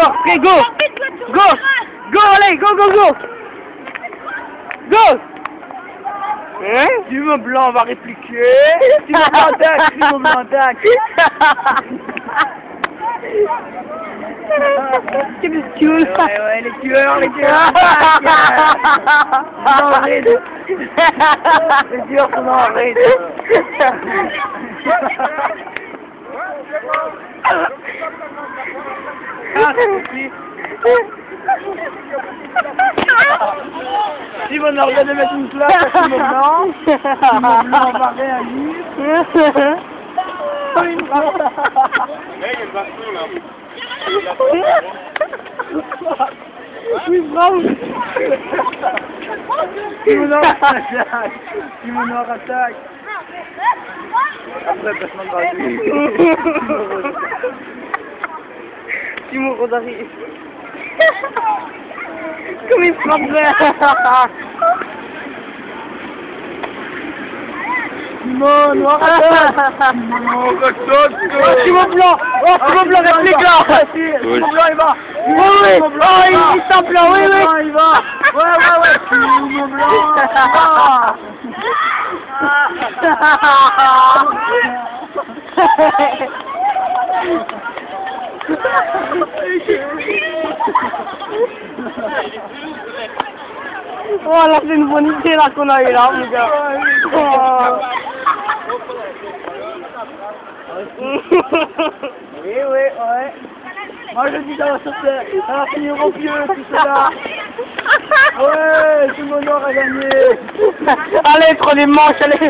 Go, go! Go! Go, allez, go, go, go! Go! Hein? Blanc va répliquer. Blanc attaque, Simon Blanc attaque. Qu'est-ce que tu veux Ouais, ouais, les tueurs, les tueurs. Ils sont en raid. Les tueurs sont en raid. Si bon organ de mettre une place, c'est maintenant. Maintenant, on va réagir. Hey, il y a une baston là. Oui, bravo. Simonor attaque. Simonor attaque. Après, placement de baston. Balle. Simon Rodari. Comme il frappe vert. Simon, noir attaque Oh, Oh, Simon Blanc Oh, Simon Blanc, réplique là Simon Blanc, il va Oui, oui. Oh, il tape là, oui, oui. Il va Ouais, ouais, ouais Simon Blanc Oh là, c'est une bonne idée là qu'on a eu là, mon gars. Oh. Oui, oui, ouais. Moi, je dis, ça va sortir. Ça va finir pieu, tout cela. Ouais, Simon Noir a gagné. allez, prends les manches, allez.